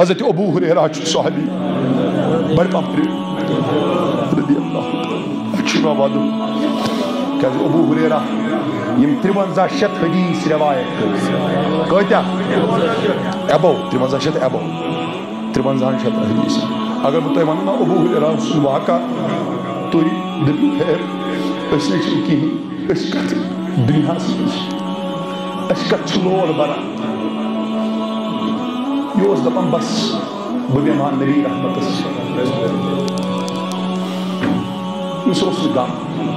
حضرت ابو حریرہ چھو صحابی بڑھ پام کرے رضی اللہ اچھی وادو کہ ابو حریرہ یم ترونزہ شت حدیث روایت کہتا، ابو، ترونزہ شت ابو۔ ترونزہ شت حدیث۔ اگر بہت وننا ابو حریرہ سن واقع تو دبیو ہے۔ اس نے چلی کی۔ اس کت دنیا سے۔ اس کت چلور برا یہ اس دپان بس بہمان نبی رحمت اس اس گام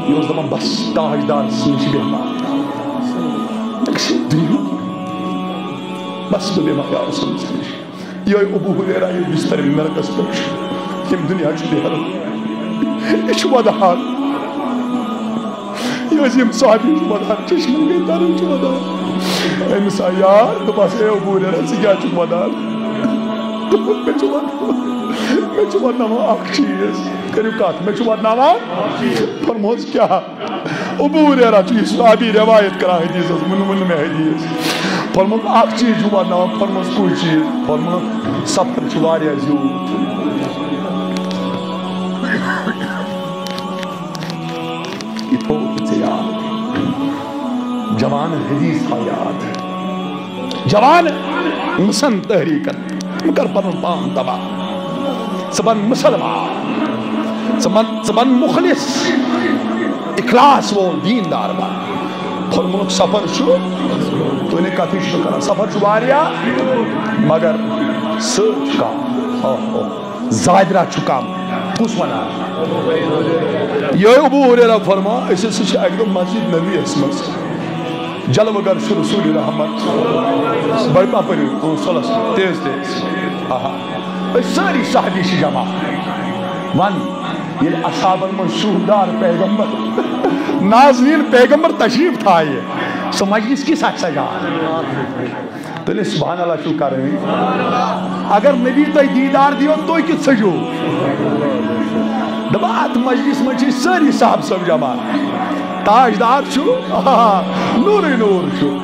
یہ اس دپان بس تاجدار سنش بہمان دنیا بس بہمان یا رسول اللہ یہ ابو حریرہ یہ بستر مرکز پر یم دنیا چلی ہر یہ چھو ودہان یہ یم صحابی چھو ودہان چشمن گئی تارن چھو ودہان امس آ یار دپاس اے ابو حریرہ سی کیا چھو ودہان میں چھو ودہان میں چھو ودہان اک چیز۔ کریو کات میں چھو ودہان فرموز کیا؟ ابو حریرہ چھو یہ صحابی روایت کرا حدیث من من میں حدیث فرموز اک چیز چھو ودہان فرموز کوئی چیز۔ فرموز سفر چھو واریا زیوت اتو یاد۔ جوان حدیث کا یاد۔ جوان مسن تحریکت۔ مکر پرن پان تبا سبن مسلمان سبن سبن مخلص، اخلاص وہ دیندار با فرمونک سفر شو تو انہیں کافی شو کرا سفر شو باریا مگر سرچ کام ہاں، ہاں، زائدرہ چکام کس ونا یہ ابو حریرہ فرما اسے سچ اکدم مسجد نبی اسمس جلو گر شو رسول رحمت۔ بڑی پا پری ہاں، صلی اللہ تیز تیز۔ آہا اس ساری صحبی سی جمع ون یہ اصحاب المنصوردار پیغمبر ناظرین پیغمبر تشریف تھا یہ سو مجلس کی ساتھ سجا تو لیے سبحان اللہ شو کر رہے ہیں اگر نبی تو دیدار دیو تو کت سجو دبات مجلس میں چیز ساری صاحب سب جمع تاجدار چھو نور نور چھو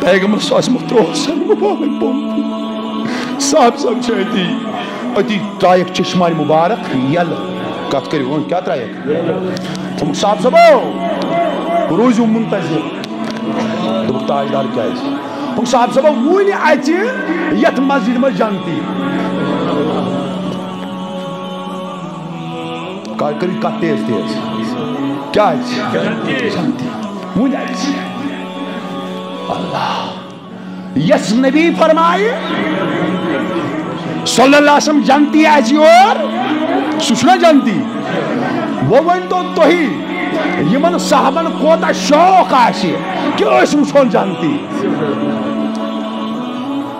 پیغمبر صلی اللہ علیہ مبارک بوم صاحب سب چھتی اتی ترائیک چشمان مبارک۔ یل، کت کری ان کیا ترائیک تم صاحب سبو روزو منتظر۔ دبک تاجدار کیا ہے؟ تم صاحب سبو وونی آئیتی یت مسجد میں جانتی۔ کار کری کا تیز تیز۔ کیا ہے؟ جانتی۔ وونی آئیتی اللہ۔ یس نبی فرمائے، صلی اللہ علیہ وسلم جانتی آجی اور؟ سوچنا جانتی۔ وہ ون تو تو ہی یمن صحابن کوتا شوق آشی کہ اس وچھون جانتی۔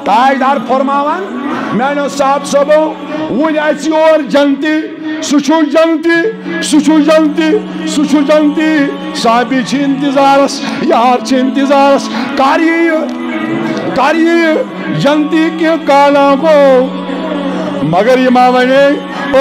تاجدار فرماوان میں نے صاحب صبو ون آسی اور جانتی، سوچو جانتی سوچو جانتی سوچو جانتی۔ صحابی چھ انتظارس یار چھ انتظارس کاری کاری جانتی کے کالا کو مگر یہ ماں ونے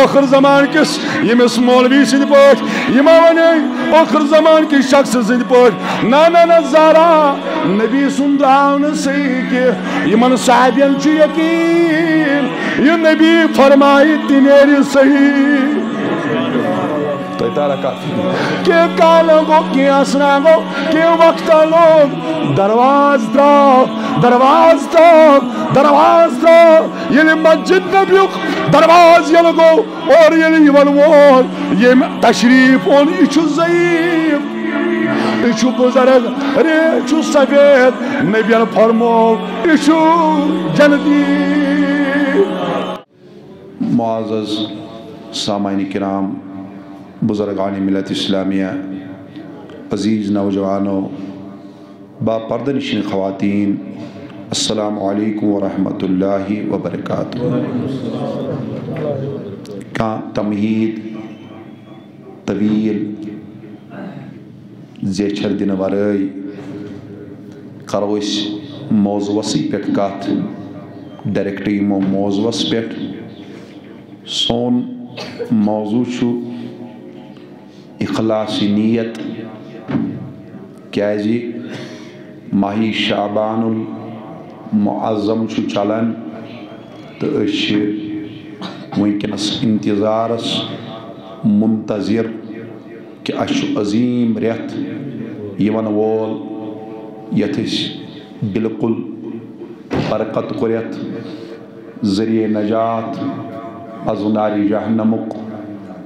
آخر زمان کس؟ یمس مولوی سند پاٹ یہ ماں ونے زمان کس شخص سند پاٹ نا نا نا، زارا، نبی سندراؤن سے کہ یہ من صاحبین چو یقین، یہ نبی فرمائی تینیری صحیح۔ تو اتارا کافی کہ کالا گو کہ اسنا گو کہ وقت لوگ درواز دراؤ درواز دراؤ درواز دراؤ یعنی مسجد نبیوک درواز یل یعنی گو اور یعنی یمن وور یہ تشریف اون یہ چھو ضعیف، یہ بزرگ رے چھو سفید نبیان فرمو یہ چھو جنتی۔ معزز سامعین کرام، بزرگان ملت اسلامیہ، عزیز نوجوانوں با پردنشین خواتین۔ السلام علیکم ورحمۃ اللہ وبرکاتہ۔ کا تمہید، طویل، زیچھر دن ورائے کرو اس موضوعسی پہ کت ڈائریکٹ یمو موضوعس پہ سون موضوع چھو اخلاصی نیت۔ کیازی ماہی شعبان المعظم چھو چلن تو ونکس انتظارس منتظر کہ اچھ عظیم ریت یون وول یت بالکل برکت کریت ذریعہ نجات از ناری جہنمک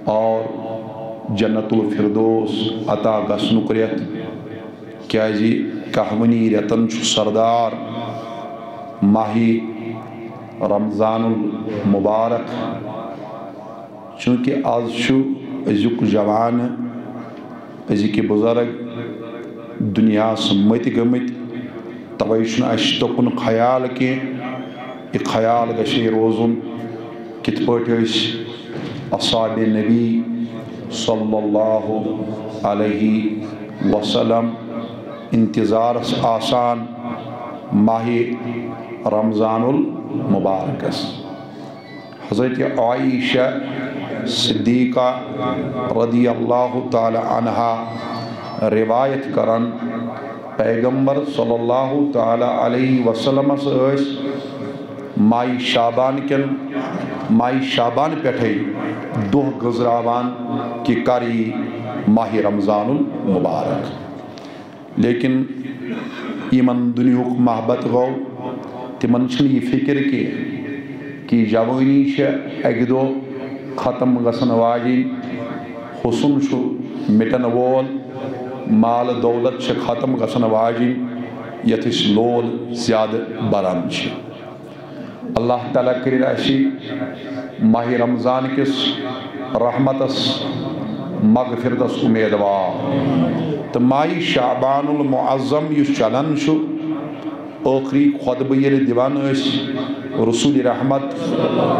اور جنت الفردوس عطا گسن کریت کیازی جی کہونی ریتن سردار ماہی رمضان المبارک چونکہ آز چھو ازیک جوان ازیک بزرگ، دنیا مت گمت توے اس تکن خیال کی یہ خیال گشے روزن، کت پٲٹھۍ ٲسۍ اصحاب نبی صلی اللہ علیہ وسلم۔ انتظارس آسان ماہ رمضان المبارکس حضرت عائشہ صدیقہ رضی اللہ تعالی عنہ روایت کرن، پیغمبر صلی اللہ تعالی علیہ وسلم مائی شابان کن، مائی شابان پٹھے دہ گزراوان کہ کری ماہ رمضان المبارک لیکن یمن دنیاک محبت گو تمن یہ فکر کی کہ جوانی چھ اک دو ختم گسن واجن حسن مٹن وول مال دولت ختم گسن واجن یتس لول زیادہ بران چھ۔ اللہ تعالیٰ کرن اسی ماہ رمضان کس رحمتس مغفرتس امیدوار۔ تو شعبان المعظم اس چلن شو. خطبہ ییٚلہِ دِوان ٲسۍ رسول رحمت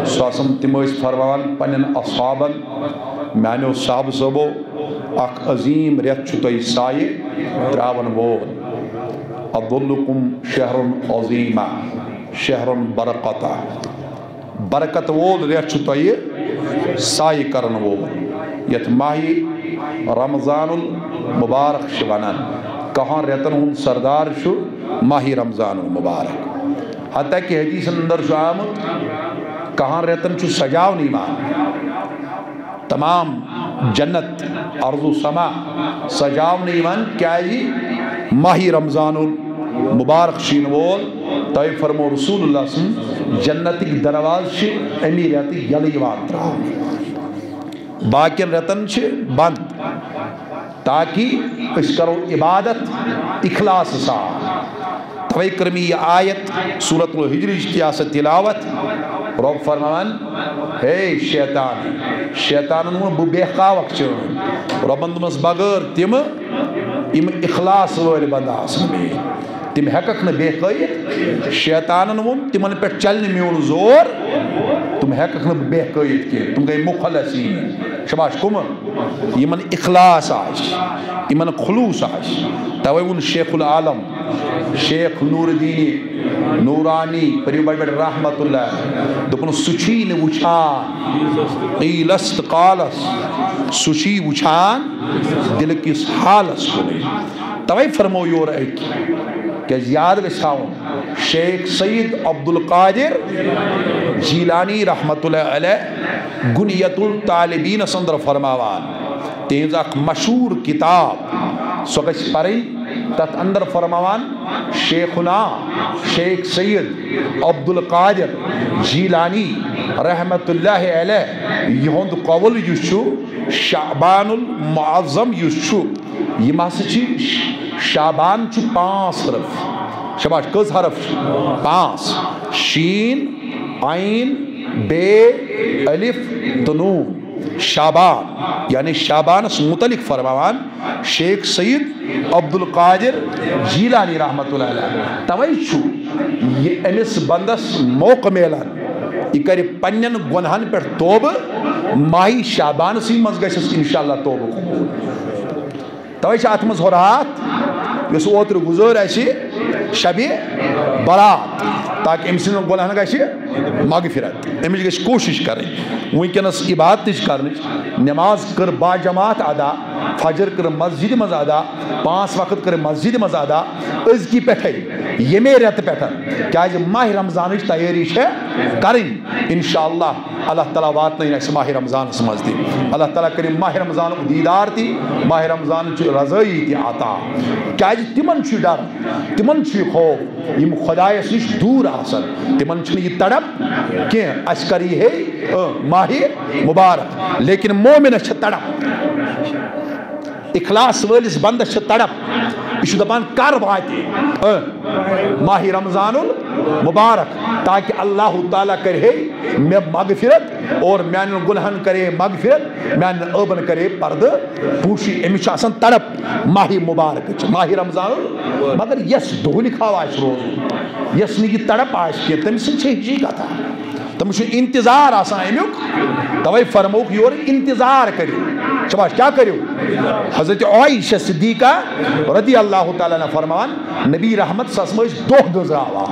سوسم تم ٲسۍ فرماوان پننٮ۪ن اصحابن میانیو صاحب صٲبو اکھ عظیٖم رٮ۪تھ چھُ تۄہہِ سایہِ وول عبدالکم شہر عظیٖمہ شہر برکتہ برکت وول ریت چھو تو یہ کرن وول یت ماہی رمضان المبارک شوانان کہاں ریتن ہون سردار شو ماہی رمضان المبارک حتیٰ کہ حدیث اندر شو آمد کہاں ریتن چھو سجاو نیمان تمام جنت ارض و سما سجاو نیمان کیا جی؟ ماہی رمضان المبارک شین وول۔ تۄہہِ فرمو رسول اللہ سن جنتٕکۍ درواز چھِ امی رٮ۪تٕکۍ یَلہٕ یِوان ترٛاونہٕ باقین رٮ۪تن چھِ؟ بنٛد۔ تاکہِ أسۍ کرو عبادت، اخلاص سان توے کٔر مےٚ یہِ آیت صوٗرت الحجرٕچ تہِ آسان تِلاوت۔ رۄب فرماوان ہے شیطان شیطانن ووٚن بہٕ بیٚہکاوکھ چٲنۍ رۄبن دوٚپمس بغٲر تِمہٕ یِم اخلاص وٲلۍ بنٛدٕ آسن میٛٲنۍ تم ہیکک نہ بے قید شیطانن ون تمن پہ چلن میون زور۔ تم ہیکک نہ کی تم گئی مخلصین۔ شباش، کم۔ یمن اخلاص آش یمن خلوص آش۔ توے ون شیخ العالم، شیخ نور الدین نورانی پریو بڑ بڑ رحمت اللہ۔ دپن سچی نے وچھان۔ قیلست قالس سچی وچھان۔ دل کس حالس کو توے فرمو یور ایک کہ یاد گھاؤن شیخ سید عبد القادر جیلانی رحمت اللہ علیہ گنیت الطالبین سندر فرماوان۔ تیز اک مشہور کتاب سو گھ پرن تت اندر فرماوان، شیخنا شیخ سید عبد القادر جیلانی رحمت اللہ علیہ یہند قول یشو، شعبان المعظم یشو۔ یہ ہسا شابان چھو پانس حرف شباش کس حرف. پانس. شین، عین، بے، الف، تنون. شابان یعنی شابان اس متعلق فرماوان. شیخ سید عبد القادر جیلانی رحمت اللہ علیہ. توئی یہ امس بندس موقع میلان. یہ کری پنین گنہن پر توب، ماہی شابان سی مزگیس انشاءاللہ توب. توئی چھو اتمز ہو رہا. یس اوتر گزر اسی شبيه؟ براء تاکہ ام سن گناہ مغفرت۔ امچ گژھِ کوشش کرٕنۍ وٕنکٮ۪نس عبادتٕچ کرنٕچ نماز کٔر با جماعت ادا، فجر کٔر مسجد منٛز ادا پانٛژھ وقت کٔر مسجد منٛز ادا۔ أزکی پٮ۪ٹھَے ییٚمے رٮ۪تہٕ پٮ۪ٹھ کیٛازِ ماہ رمضانٕچ تیٲری چھےٚ کریں۔ انشاءاللہ، اللہ تعالیٰ واتن اس ماہ رمضان مز تھی اللہ تعالیٰ کرِ ماہ رمضان دیدار تھی ماہ رمضان رضائی تھی عطا۔ کیازِ تمن ڈر، تمن خوف، یم خدایس نش دور آسن تمن چھنی یہ تڑپ کی اس ہے ماہی مبارک۔ لیکن مومن چھ تڑپ۔ اخلاص ولس بندس چھ تڑپ۔ یہ دپان کر وات ماہ رمضان المبارک تاکہ اللہ تعالیٰ کرے، میں مغفرت اور میان گنہن کرے مغفرت، میان عبن کرے پرد پوشی امس آسان تڑپ، ماہی مبارک ماہی رمضان۔ مگر یس دہ لکھاو روز۔ یس نگی تڑپ آس کی تم سی کا تھا۔ تم انتظار آسان امیوک۔ توے فرموک یور انتظار کریو شباش، کیا کریو؟ حضرت عائشہ صدیقہ رضی اللہ تعالیٰ نے فرمان نبی رحمت سسمش دوہ گزراوا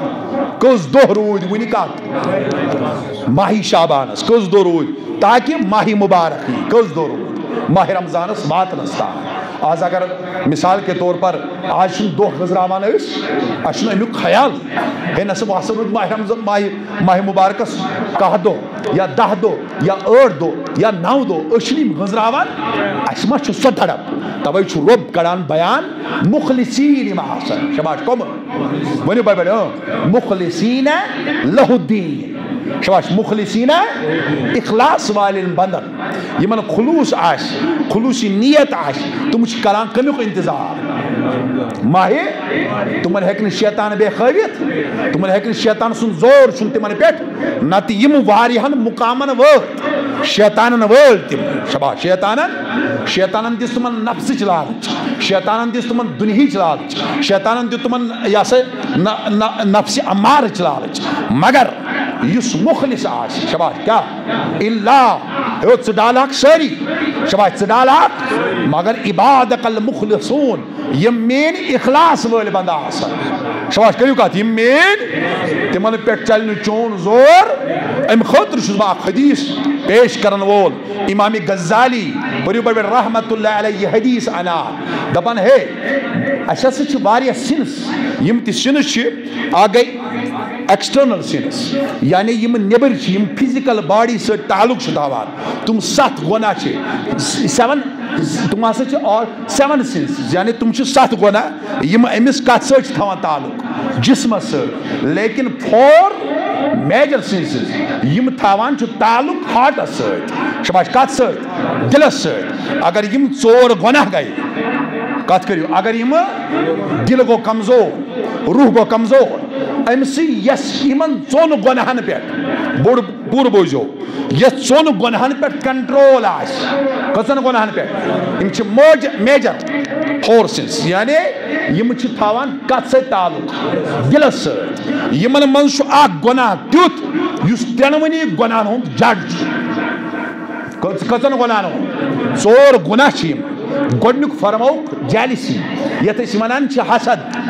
کس دوہ رود ونی کات. ماہی شابانس کس دو رود تاکہ ماہی مبارک کس دو رود ماہ رمضانس واتنس نستا. آج اگر مثال کے طور پر آج شن دو گزراوان اس اشن امیک خیال۔ ہے نسب واسم رود ماہ رمضان ماہ ماہ مبارکس کہ دو یا دہ دو یا ٲٹھ دو یا نو دو اشنی گزراوان اس ما سو تڑپ توے رب کڑان بیان۔ مخلصین ما حسن شباش کم ونی بڑے بڑے ہاں۔ مخلصین لہ الدین۔ شباش مخلصین اخلاص والن بندن یمن خلوص آش، خلوصی نیت آش تم کران کمیک انتظار. ماہی تمن ہیکن شیطان بے خویت تمن ہیکن شیطان سن زور سن تمن پیٹ نت یم واریہن مقامن وقت شیطانن وول تم. شبا، شیطانن شیطانن دس تمن نفس چلالچ شیطانن دس تمن دنہی چلالچ شیطانن دس تمن یا سے نفس امار چلالچ مگر يس مخلص لساعات شبات كا إلا. هو ژدالک سٲری شبات ژدالک مگر عبادك المخلصون. يمين إخلاص وٲلۍ بنٛدٕ آسان شبات کٔرِو کَتھ يمين. تِمن پٮ۪ٹھ چلن چون زور. ام خطر چھُس بہٕ حدیٖث پیش کرن وول. امام غزالی پٔرِو بٔڑ بٔڑ رحمت اللہ علیہ حدیٖث آنا. دبان ہے. اَسہِ ہسا چھِ سِنٕس. يمتي تہِ سِنٕس چھِ اکھ ایکسٹرنل سینس یعنی یم نیبر یم فزیکل باڈی سے تعلق چھ تم سات گناہ چھ سیون تم ہسا چھ اور سیون سینس یعنی تم چھ سات یم امس کت سے تعلق. جسمس سے. لیکن فور میجر سینسز یم تھاوان چھ تعلق ہارٹس سے. شباش کت سے؟ دلس سے. اگر یم ژور گناہ گئی کت کریو؟ اگر یم دل گو کمزور، روح گو کمزور امسی یس یمن ژون گناہن پہ بوڑ پور بوزو یس ژون گناہن پہ کنٹرول آس۔ کتن گناہن پہ یم چھ موج میجر فورسز یعنی یم چھ تھاوان کت سے تعلق دلس سے یمن من چھ اکھ گناہ تیت یس تینونی گناہن ہند جج کتن گناہن ہند ژور گناہ چھ یم۔ گۄڈنیُک جیلسی یتھ أسۍ چھِ حسد۔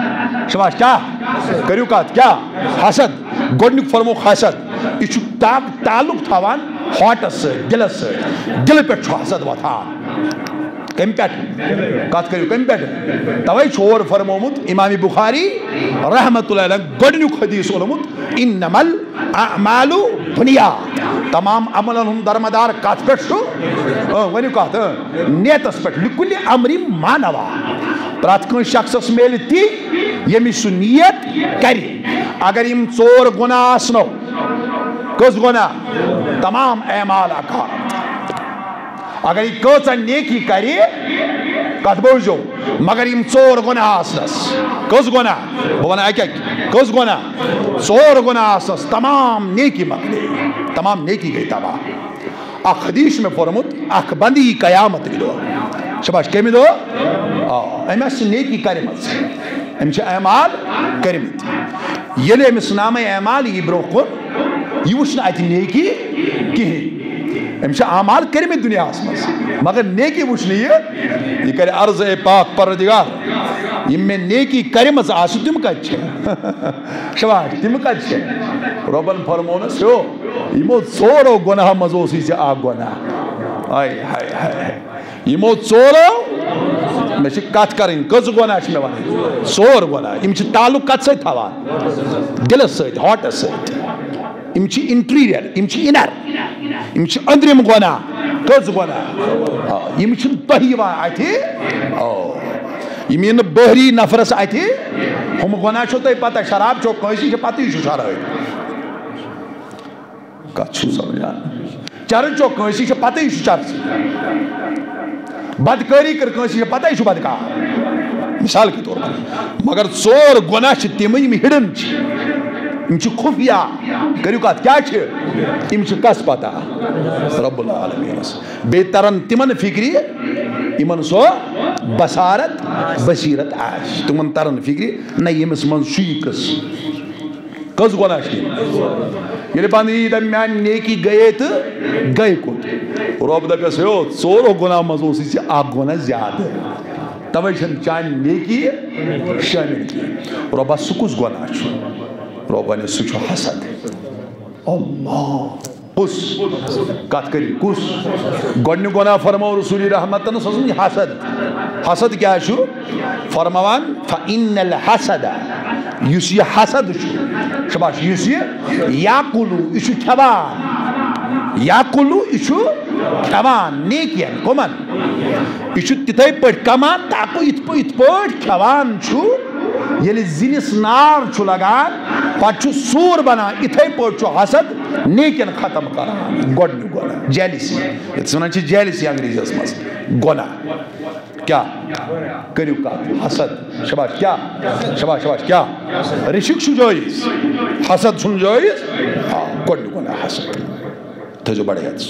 شباش، کیا؟ کریو کات کیا؟ حسد گۄڈنیُک فرموک حسد. یہِ چھُ تعلق تھاوان ہاٹس سۭتۍ دِلس سۭتۍ دِلہٕ پٮ۪ٹھ چھُ حسد وۄتھان ہاں. کم پہ کت کرو کم پہ توے چھور فرمومت امام بخاری رحمت اللہ علیہ گۄڈنیُک حدیث اونمت انمل اعمال دنیا. تمام عملن ہند درمدار کت پہ ونیو کت نیتس پہ لکل امری مانوا. پرت کن شخصس میل تی یمس سہ نیت کر اگر یم ژور گناہ آسنو کس گناہ؟ تمام اعمال اکار۔ اگر یہ کچھ نیکی کری کت بوزو مگر یم ژور گناہ آسنس کس گناہ؟ بہ ون کس گناہ؟ ژور گناہ آسنس تمام نیکی مکلے تمام نیکی گئی تباہ۔ اخ حدیث میں پورمت اخ بندی قیامت کی دو۔ شباش کمی دو؟ ام نیکی کرمت ام چھ جی اعمال کرمت یلی امس نام اعمال یہ برو کن یہ وچھنا ات نیکی کہین امس جی اعمال کرمت دنیا مز مگر نیکی وچھن یہ یہ کر عرض پاک پردگار یم میں نیکی کرمز آس تم کت شباش تم کت ربن فرمونس ہو یمو ژورو گناہ مز اوس یہ اکھ گناہ ہائے ہائے ہائے یمو ژورو مے چھ کت کرن کز گناہ چھ مے ون ژور گناہ چھ تعلق کت سۭتۍ تھاوان دلس سۭتۍ ہارٹس سۭتۍ یم چھ انٹیریئر چھ انر یم چھ أندرِم گۄناہ کٔژ او یم بہری نفرس اَتھِ ہُم گۄناہ چھو پتہ شراب چھو کٲنٛسہِ چھِ پتہٕ یہِ چھُ شرٲبۍ کتھ چھُو سمجھان بدکٲری کٔر کٲنٛسہِ چھِ پتہ یہِ چھُ بدکار؟ مثال کے طور پر۔ مگر ژور گۄناہ چھِ تِم یِم ہِڈن چھِ۔ یم چھِ خفیہ۔ کٔرِو کتھ کیٛاہ چھِ؟ یِم چھِ کس پتہ؟ رب العالمیٖنس بیٚیہِ ترن تِمن فکرِ یِمن سۄ بسارت بصیرت آسہِ تِمن ترن فکرِ نہ ییٚمِس منٛز چھُ یعنی یہِ قٕصہٕ کٔژ گۄناہ چھِ؟ یِم ییٚلہِ پانہٕ یی دپہِ میانہِ نیکی گٔیے تہٕ گٔے کوٚت رۄب دپٮ۪س ہیو ژورو گۄناہ منٛز اوسُے ژےٚ اکھ گۄناہ زیادٕ توے چھنہٕ چانہِ نیکی شٲمِل کینٛہہ رۄبس سُہ کُس گۄناہ چھُ رۄب وَنہِ سُہ چھُ حسد اللہ کُس کتھ کٔرِو کُس گۄڈنیُک گۄناہ فرمو رسوٗلی رحمتن سُہ اوس یہِ حسد حسد کیٛاہ چھُ فرماوان فَإِنَّ نیکین کمان تاکو یِتھ پٲٹھۍ یِتھ پٲٹھۍ کھٮ۪وان نار لگان پتہٕ چھُ سوٗر بنان یِتھٕے حسد نیکین ختم کران گۄڈنیُک جیلسی یَتھ وَنان چھِ جیلسی انگریٖزیس منٛز گۄناہ کیٛاہ کٔرِو کتھ حسد شباش کیٛاہ شباش شباش کیٛاہ رِشِک چھُ جٲیِز حسد چھُنہٕ جٲیِز آ گۄڈنیُک گۄناہ حسد تھٲیزیو بڑے حظ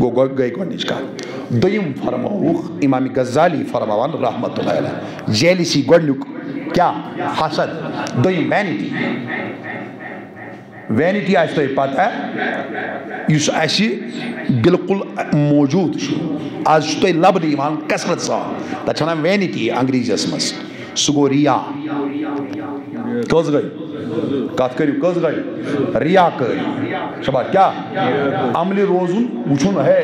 گوٚو گٔے گۄڈنِچ کتھ دوٚیِم فرمووُکھ اِمامِ غزالی فرماوان رحمتُ اللہ علیہ جیلسی حسد وینٹی وینٹی آسہِ تۄہہِ پتہ یُس اَسہِ بالکل موجوٗد چھُ آز چھُ تۄہہِ لبنہٕ کثرت سان تَتھ چھِ وینٹی انگریٖزیس منٛز سُہ گوٚو رِیا کٔژ گٔے کتھ کٔرِو کٔژ گٔے رِیا کٲری شباش کیٛاہ عملہِ روزُن وٕچھُن ہے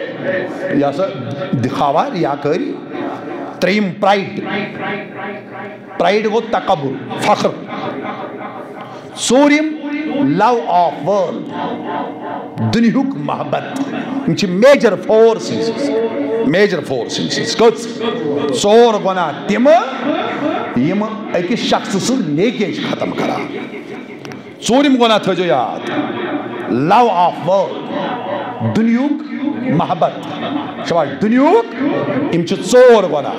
یہِ ہسا دِکھاوا رِیا کٲری ترٛیٚیِم پرایڈ پرایڈ گوٚو تکبُر فخر ژوٗرِم لو آف وٲلڈ دُنہُک محبت یِم چھِ میجر فورسز میجر فورسز کٔژ ژور گۄناہ تِمہٕ یِم أکِس شخصہٕ سٕنٛز نیکے چھِ ختم کران ژوٗرِم گۄناہ تھٲیزیو یاد لو آف وٲلڈ دُنہُک محبت شباش دُنہُک یِم چھِ ژور گۄناہ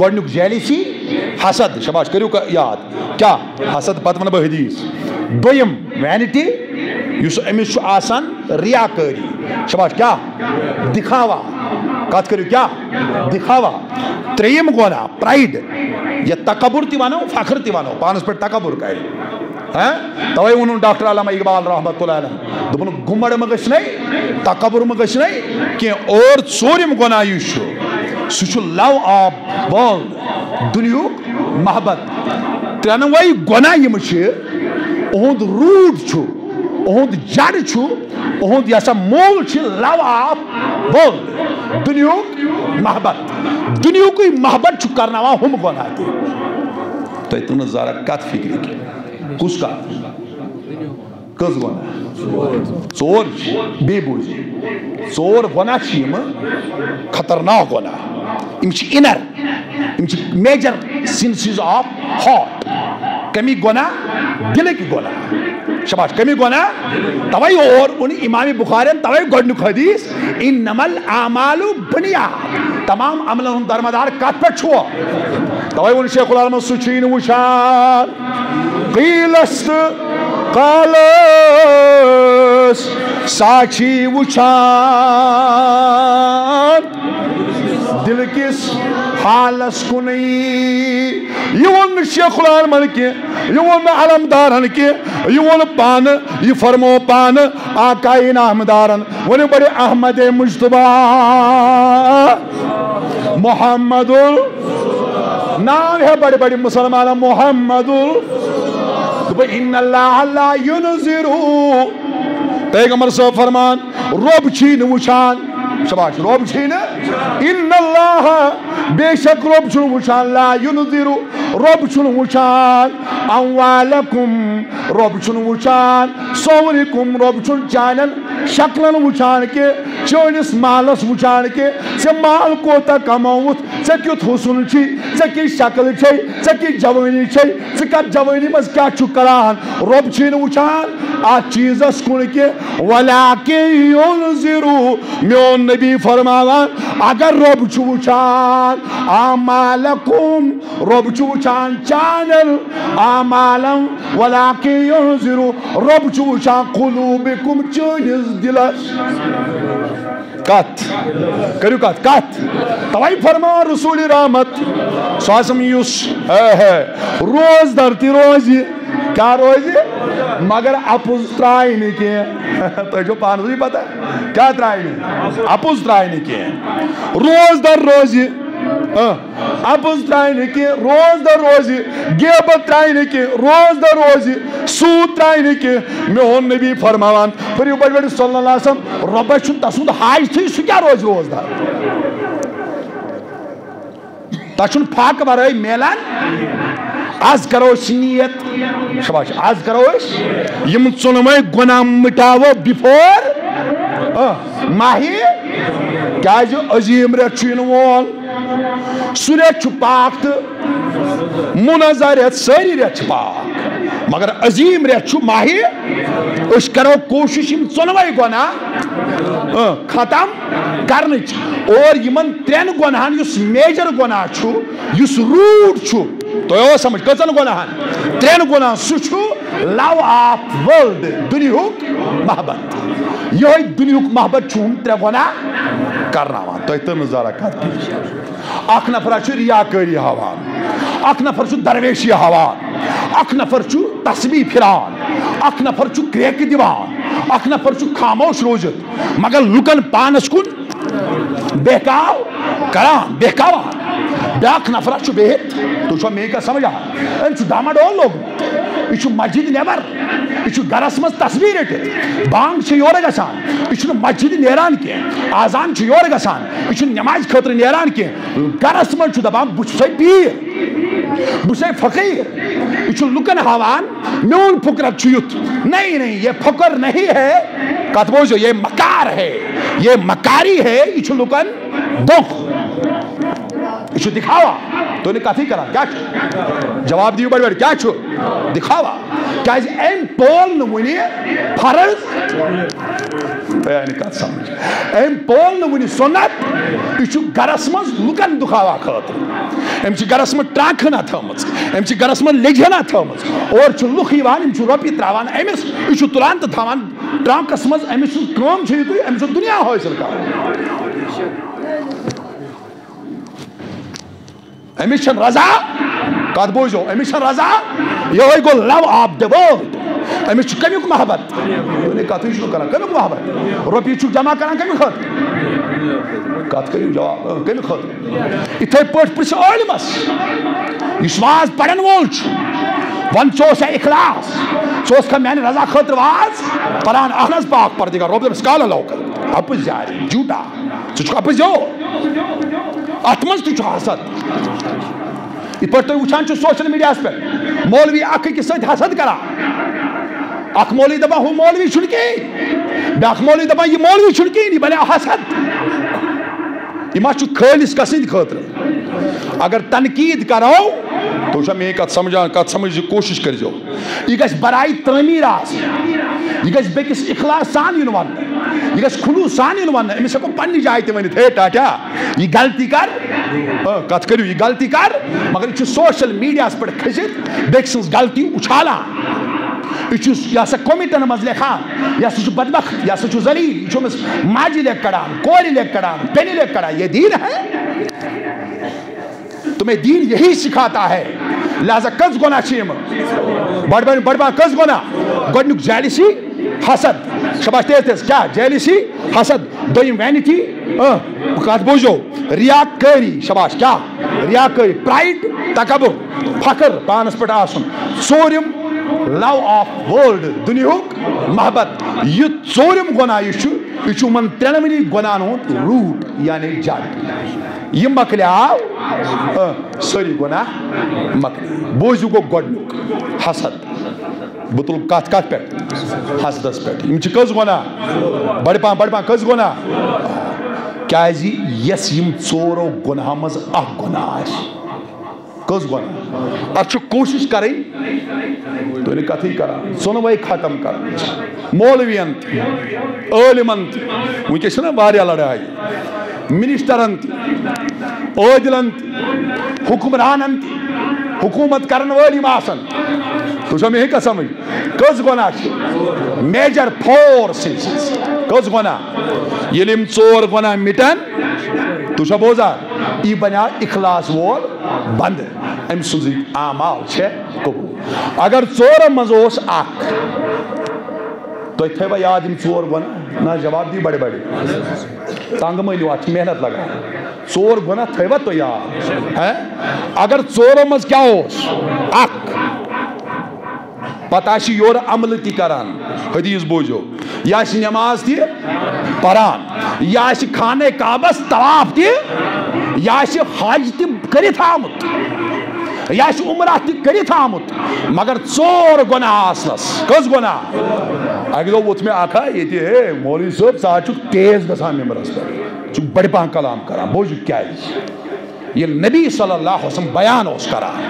گۄڈنیُک جیلسی حسد شباش کٔرِو یاد کیٛاہ حسد پتہٕ وَنہٕ بہٕ حدیٖث دوٚیِم وینٹی یُس أمِس چھُ آسان رِیا کٲری شباش کیٛاہ دِکھاوا کتھ کٔرِو کیٛاہ دِکھاوا ترٛیٚیِم گۄناہ پرایڈ یتھ تکبُر تہِ وَنو فخر تہِ وَنو پانس پٮ۪ٹھ تکبُر کرِ توے ووٚنُن ڈاکٹر علامہ اقبال رحمتُ اللہ علیہ۔ دوٚپُن گُمڑ مہ گٔژھنَے تکبُر مہ گٔژھنَے کینٛہہ اور ژوٗرِم گۄناہ یُس چھُ لو آف وٲلڈ دُنہُک محبت۔ ترٛٮ۪نوَے گۄناہ یِم چھِ اُہُنٛد روٗٹ جڑ چھُ اُہُنٛد یہِ مول لو آف وٲلڈ دُنہُک محبت۔ دُنہُکُے محبت چھُ کرناوان ہُم گۄناہ تہِ تۄہہِ ذرا کتھ فِکرِ کینٛہہ کُس کتھ کٔژ گۄناہ ژور بیٚیہِ بوٗزِو ژور گۄناہ چھِ یِمہٕ خطرناک گۄناہ یِم چھِ یِم چھِ میجر سِنسِز آف ہاٹ کَمِکۍ گۄناہ دِلٕکۍ گۄناہ شباش کَمِکۍ گۄناہ تَوے اور اوٚن اِمامِ بُخارٮ۪ن تَوے گۄڈنیُک حدیٖث اِن نمل اعمالوٗ بُنیاد تمام عملن ہُنٛد درمدار کتھ پٮ۪ٹھ چھُ تَوے ووٚن شیخ العالمس سُہ چھُے نہٕ وٕچھان قیٖلس تہٕ قالس سا چھی وٕچھان دِلہٕ کِس حالس کُنٕے یہِ ووٚن نہٕ شیخ العالمن کینٛہہ یہِ ووٚن نہٕ علمدارن کینٛہہ یہِ ووٚن پانہٕ یہِ فرمو پانہٕ آکایٖن احمدارن ؤنِو بڑِ احمد مُشتبہ محمد نام ہے بڑے بڑے مسلمان محمد ان اللہ اللہ ينظرو پیغمبر صاحب فرمان، رب چھی نہٕ شباش، رب چھی ان اللہ، بے شک رب چھُنہٕ وٕچھان لا ينظرو رب چھُنہٕ وٕچھان اموالکم رب چھن وچان سورکم رب چھن چانن شکلن وچان کے، چونس مالس وچان کے ژے مال کوتا کموت ژے کیُتھ حسن چھی ژے کی شکل چھے ژے کی جوانی چھے ژٕ کتھ جوانی منٛز کیٛاہ چھُکھ کران رۄب چھُے نہٕ وٕچھان اتھ چیٖزس کُن کینٛہہ ولیکن میون نبی فرماوان، اگر رۄب چھُ وٕچھان آمالکم رۄب چھُ وٕچھان چانٮ۪ن آمالم ولیکن ینظرو رۄب چھُ وٕچھان قلوٗبکم چٲنِس دِلس کت کٔرِو کتھ کتھ توے فرمان رسول رحمت. سُہ آسم یُس روز دھرتی روزِ کیا روزِ مگر اپُز ترٛایہِ نہٕ کینٛہہ تۄہہِ چھو پانسٕے پتہ کیٛاہ ترٛایہِ نہٕ اپُز ترٛایہِ نہٕ کینٛہہ روز در روزِ اپُز ترٛایہِ نہٕ کینٛہہ روز دۄہ روزِ غیبت ترٛایہِ نہٕ کینٛہہ روز دۄہ روزِ سوٗد ترٛایہِ نہٕ کینٛہہ میون نبی فرماوان پٔرِو بڑِ بڑِ صلی اللہ علیہ وسلم رۄبس چھُنہٕ تسُنٛد حاجتھٕے سُہ کیٛاہ روزِ روز دار. تتھ چھُنہٕ فاقہٕ ورٲے میلان؟ آز کرو أسۍ نیت. شباش آز کرو أسۍ یِم ژۄنوَے گۄناہ مٹاوو بِفور ماہی کیا کیازِ عظیٖم رٮ۪تھ چھُ یِنہٕ وول سُہ رٮ۪تھ چھُ پاک مگر عظیٖم رٮ۪تھ ماہی؟ أسۍ کرو کوٗشِش یِم ژۄنوَے گۄناہ ختم کرنٕچ اور یِمن ترٛٮ۪ن گۄنہن یُس میجر گۄناہ چھُ یُس روٗٹ چھُ تۄہہِ اوس سمجھ کٔژن گۄنہن ترٛٮ۪ن گۄناہ سُہ چھُ لو آف وٲلڈ دُنہُک محبت۔ یِہوے دُنہُک محبت چھُ ہُم ترٛےٚ گۄناہ کرناوان تۄہہِ تٔر نہٕ ذرا کتھ اکھ نفرا چھُ ریاکٲری ہاوان اکھ نفر چھُ درویشی ہاوان اکھ نفر چھُ تسبیح پھران اکھ نفر چھُ کرٛیکہٕ دِوان اکھ نفر چھُ خاموش روٗزِتھ مگر لُکن پانس کُن بہکاو کران، بہکاوان۔ بیاکھ نفرا چھُ بِہِتھ تُہۍ چھُوا میٚیہِ کتھ سمجھان أمۍ چھُ ڈاما ڈول لوگمُت یہِ چھُ مسجد نٮ۪بر یہِ چھُ گرس منٛز تصویٖر رٔٹِتھ بانگ چھِ یورٕ گژھان یہِ چھُنہٕ مسجد نیران کینٛہہ آزان چھُ یورٕ گژھان یہِ چھُنہٕ نٮ۪مازِ خٲطرٕ نیران کینٛہہ گرس منٛز چھُ دپان بہٕ چھُسے پیٖر بہٕ چھُسے فقیٖر۔ یہِ چھُ لُکن ہاوان میون فُکرت چھُ نہیں نہیں، یہ فکر نہیں ہے۔ کتھ بوٗزِو یہ مکار ہے، یہ مکاری ہے، یہِ چھُ لُکن دۄکھ یہ چھُ دکھاوا۔ تُہۍ نہٕ کتھٕے کران کیٛاہ چھُ جواب دِیِو بڑِ بڑِ کیٛاہ چھُ دکھاوا۔ کیٛازِ أمۍ پول نہٕ وُنہِ فرض تۄہہِ آیہِ نہٕ کتھ سمجھ أمۍ پول نہٕ وُنہِ سُنت یہِ چھُ گرس منٛز لُکن دُکھاوا خٲطرٕ أمۍ چھِ گرس منٛز ٹرٛانک ہنا تھٲومٕژ أمۍ چھِ گرس منٛز لیٚجہِ ہنا تھٲومٕژ اورٕ چھِ لُکھ یِوان یِم چھِ رۄپیہِ ترٛاوان أمِس یہِ چھُ تُلان تہٕ تھاوان ٹرٛانکس منٛز أمِس سٕنٛز کٲم چھِ یِتُے أمِس چھُ دُنیا حٲصِل کرُن أمِس چھنہٕ رضا کتھ بوٗزِو أمِس چھنہٕ رضا یِہوے گوٚو لو آف د وٲلڈ أمِس چھُ محبت تُہۍ نَے کتھٕے کران کمیُک محبت رۄپیہِ چھُکھ جمع کران کمہِ خٲطرٕ کتھ کٔرِو جواب کمہِ خٲطرٕ یِتھٕے پٲٹھۍ پرژھ عٲلمس یُس واز وول چھُ وۄنۍ ژٕ اخلاص ژٕ اوسکھا میانہِ رضا خٲطرٕ واز پران اہن پاک پردِگار رۄب دۄپُس کالہٕ لوکل اپُز یارِ جوٗٹا ژٕ چھُکھ اپُز یور حسد یِتھ پٲٹھۍ تُہۍ وٕچھان سوشل میٖڈیاہس پٮ۪ٹھ مولوی اکھ أکِس سۭتۍ حسد کران اکھ مولوی دپان ہُہ مولوی چھُنہٕ کِہیٖنۍ بیاکھ مولوی دپان یہِ مولوی چھُنہٕ کِہیٖنۍ یہِ بنیو حسد یہِ ما چھُ خٲلِس کسٕنٛدِ خٲطرٕ اگر تنقیٖد کرو تُہۍ چھا میٲنۍ کتھ سمجھان کتھ سمجھ کوٗشِش کٔرزیٚو یہِ گژھِ براے تعمیٖر آسٕنۍ یہِ گژھِ بیٚکِس اخلاص سان یُن وننہٕ یہِ گژھِ خلوٗص سان یُن وننہٕ أمِس ہٮ۪کو پننہِ جایہِ تہِ ؤنِتھ ہے ٹاٹا یہِ غلطی کر کتھ کٔرِو یہِ غلطی کر مگر یہِ چھُ سوشل میٖڈیاہس پٮ۪ٹھ کھٔسِتھ بیٚکہِ سٕنٛز غلطی اُچھالان یہِ چھُ یہِ ہسا کومِٹن منٛز لیکھان یہِ ہسا چھُ بدبخ یہِ ہسا ذلیل یہِ چھُ أمِس ماجہِ لیکھ کڑان کورِ لیکھ کڑان بیٚنہِ لیکھ کڑان یہ دیٖن ہے؟ تمہیں دین یہی سکھاتا ہے۔ لہذا کٔژ گۄناہ چھِ یِم بڑ بڑ بڑ بار کٔژ گۄناہ گۄڈنیُک جیلسی، حسد۔ شباش تیز تیز کیٛاہ جیلسی، حسد۔ دوٚیِم وینٹی کتھ بوٗزِو ریاکاری شباش کیٛاہ ریا کٲری پرایڈ تکبر، فخر، پانس پٮ۪ٹھ آسُن۔ ژوٗرِم لو آف وٲلڈ دُنیہُک محبت یہِ ژوٗرِم گۄناہ یُس چھُ یہِ چھُ یِمن ترٛٮ۪نوٕنی گۄنہن ہُنٛد روٗٹ یعنی جد یہِ مۄکلیو سٲری گۄناہ مۄکلے بوٗزِو گوٚو گۄڈنیُک حسد بہٕ تُلہٕ کَتھ کَتھ پٮ۪ٹھ حسدَس پٮ۪ٹھ یِم چھِ کٔژ گۄناہ بَڑِ پَہَم بَڑِ پَہَم کٔژ گۄناہ کیٛازِ یۄس یِم ژورو گۄناہو منٛز اَکھ گۄناہ آسہِ کٔژ گۄناہ اَتھ چھُ کوٗشِش کَرٕنۍ تُہۍ نہٕ کَتھٕے کَران ژۄنوَے ختم کَرٕنۍ مولوِیَن تہِ عٲلمَن تہِ وٕنکٮ۪س چھِنہ واریاہ لڑایہِ منسٹرن تہِ عٲدلن تہِ حُکمرانن کرن وٲلۍ آسن تُہۍ چھو مےٚ ہیٚکا سمجھ کٔژ میجر فور سِنسِز کٔژ گۄناہ ییٚلہِ یِم ژور گۄناہ مِٹن تُہۍ چھو بوزان یہ بنیا اخلاص وول بند. ام سٕنٛزٕے آمال چھےٚ قبول. اگر ژورن منٛز اوس اکھ تۄہہِ تھٲیوا یاد ام ژور گۄناہ نہ جواب دی بڑے بڑے. تنگ مٲنِو اَتھ محنت لگا. ژور گۄناہ تھٲیوا تو یاد. اگر ژورو مز کیا اوس اکھ پتہٕ آسہِ یورٕ عملہٕ تہِ کران۔ حدیٖث بوٗزِو یہِ آسہِ نٮ۪ماز تہِ پران یہِ آسہِ خانہ کعبس طواف تہِ یہِ آسہِ حج تہِ کٔرِتھ آمُت یہِ آسہِ عمرہ تہِ کٔرِتھ آمُت مگر ژور گۄناہ آسنس۔ کٔژ گۄناہ اکہِ دۄہ ووٚتھ مےٚ اکھ ہا ییٚتہِ ہے، مولوی صٲب ژٕ حظ چھُکھ تیز گژھان ممبرس پٮ۪ٹھ ژٕ چھُکھ بڑِ پہن کلام کران بوٗزِو کیازِ ییٚلہِ نبی صلی اللہ علیہ وسلم بیان اوس کران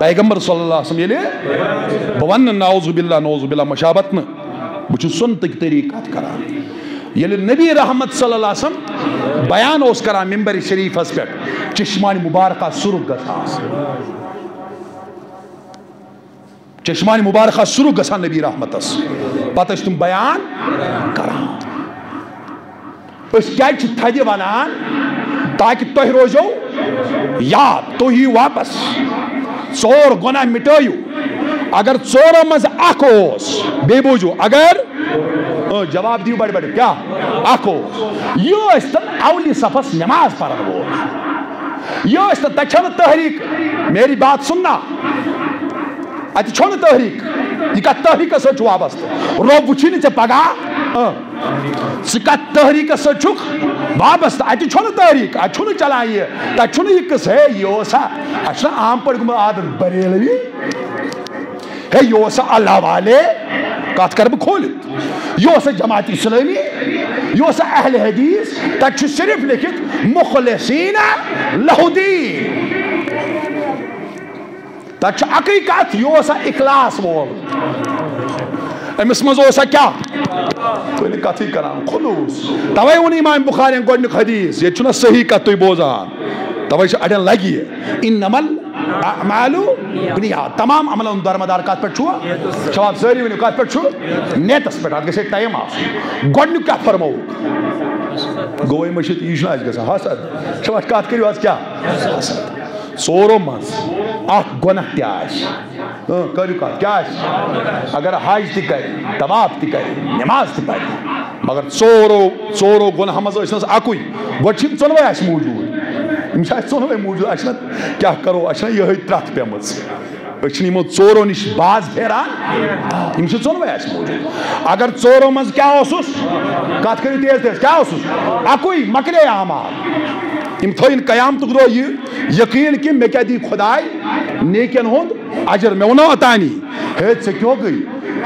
پیغمبر صلی اللہ علیہ وسلم یعنی ییٚلہِ بہٕ وَنہٕ نہٕ ناوزُ باللہ نوزُ باللہ مشابت نہٕ. بہٕ چھُس سُنتٕکۍ طریٖقہٕ کتھ کران ییٚلہِ یعنی نبی رحمت صلی اللہ علیہ وسلم بیان اوس کران ممبر شریٖفس پٮ۪ٹھ چشمانہِ مُبارکہ سُرُخ گژھان چشمانہِ مُبارکہ سُرُخ گژھان نبی رحمتس پتہٕ ٲسۍ تِم بیان کران أسۍ کیازِ چھِ تھدِ ونان تاکہِ تۄہہِ روزیو یاد تُہۍ یِیِو واپس. ژور گۄناہ مِٹٲیِو اگر ژورو منٛز اکھ اوس بیٚیہِ بوٗزِو اگر جواب دِیِو بڑِ بڑِ کیٛاہ اکھ اوس یہِ ٲسۍ اولہِ صفس نٮ۪ماز پرن وول یہِ ٲسۍ تن تتہِ چھنہٕ تحریٖک۔ میری بات سُننا اتہِ اچھا چھو نہٕ تحریٖک۔ یہِ کتھ تحریٖکس سۭتۍ چھُ وابستہٕ رۄب وٕچھی نہٕ ژےٚ پگاہ ژٕ کتھ تحریٖکس سۭتۍ چھُکھ وابستہٕ اَتہِ اچھا اچھا چلان یہِ تتہِ چھُنہٕ یہِ قصہٕ ہے یہِ اچھا عام پٲٹھۍ گوٚمُت عادت بریلوی، ہے یہِ اوسا اللہ والے کتھ کرٕ بہٕ کھوٗلِتھ یہِ اوسا جماعت اسلٲمی یہِ اوسا اہلِ حدیٖث صرف لیکھِتھ مُخلصیٖنہ لہُدیٖن تتہِ چھُ اکٕے کتھ یہِ اوسا اخلاص وول أمِس کیٛاہ تُہۍ نہٕ کتھٕے کران خلوٗص ووٚن اِمام بُخارٮ۪ن گۄڈٕنیُک حدیٖث ییٚتہِ چھُنہ صحیح کتھ تُہۍ بوزان اڑٮ۪ن لگہِ یہِ اِن نمل معلوٗ بُنیاد تمام عملن ہُنٛد درمدار کتھ پٮ۪ٹھ چھُ جواب سٲری ؤنِو کتھ پٮ۪ٹھ چھُ نیتس اتھ گژھِ ہے ٹایم آسُن گۄڈٕنیُک کیٛاہ فرمووُکھ گوٚوے مٔشِد یی چھُنہ اَسہِ گژھان حسد چھُوا کتھ کٔرِو حظ کیٛاہ حسد ژورو منٛز اکھ گۄناہ تہِ آسہِ کٔرِو کتھ کیٛاہ اگر حج تہِ کرِ، طواف تہِ کرِ نٮ۪ماز تہِ پرِ۔ مگر ژورو ژورو گۄناہو منٛز ٲسۍ نس اکُے گۄڈٕ چھِ یِم ژۄنوے اَسہِ موٗجوٗد۔ یِم چھِ اَسہِ موٗجوٗد۔ اَسہِ چھِنہ کیٛاہ کرو، اَسہِ چھِنہ یِہے ترٛٹھ پیمٕژ۔ أسۍ چھِنہٕ یِمو ژورو نِش باز پھیران۔ یِم چھِ ژۄنوے اَسہِ موٗجوٗد۔ اگر ژورو منٛز کیٛاہ اوسُس؟ کتھ کٔرِو تیز تیز، کیٛاہ اوسُس؟ اکُے مۄکلے اعمال۔ یِم تھٲیِن قیامتُک دۄہ یہِ یقیٖن کہِ مےٚ کیٛاہ دی خۄداے نیکٮ۪ن ہُنٛد اجر مےٚ ووٚنو اوتانی ہے ژےٚ کیٛاہ گٔے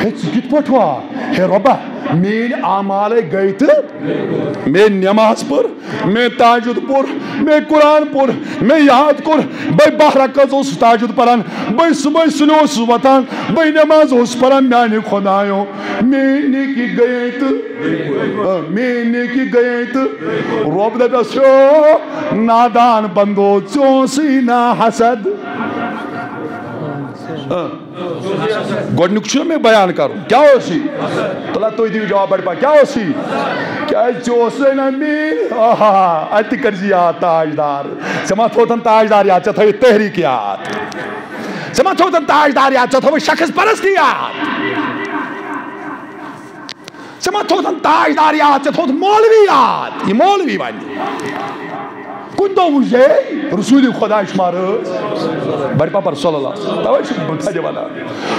ہے ژٕ کِتھ پٲٹھۍ وا ہے رۄبا میٲنۍ آمالے گٔے تہٕ مےٚ نٮ۪ماز پٔر مےٚ تاجُد پوٚر مےٚ قرآن پوٚر مےٚ یاد کوٚر بے باہ رکٲژ اوسُس تاجُد پران بے صُبحٲے سُلہِ اوسُس وۄتھان بے نٮ۪ماز اوسُس پران۔ میانہِ خۄدایو میٲنۍ نیکی گٔیے تہٕ میٲنۍ نیکی گٔیے تہٕ رۄب دپیس ہو نادان بندو ژوٚسٕے نا حسد؟ گۄڈٕنیُک چھُنہ مےٚ بیان کرُن کیٛاہ اوس یہِ تُلا تُہۍ دِیِو جواب بڑِ پا۔ کیٛاہ اوس یہِ کیٛازِ ژےٚ اوسُے نہ میٲنۍ اَتہِ تہِ کٔرۍ زِ یاد تاج دار ژےٚ ما تھوتھن تاج دار یاد ژےٚ تھٲیِتھ تحریٖک یاد۔ ژےٚ ما تھوتھن تاج دار یاد ژےٚ تھوٚوُتھ شخص پرستی یاد۔ ژےٚ ما تھوتھن تاج دار یاد ژےٚ تھوتھ مولوی یاد۔ یہِ مولوی وَنہِ کُنہِ دۄہ وٕچھے رسوٗلی خۄدا شُمار ٲسۍ بڑِ پاپر صلی اللہ تَوے چھُس بہٕ تھدِ وَنان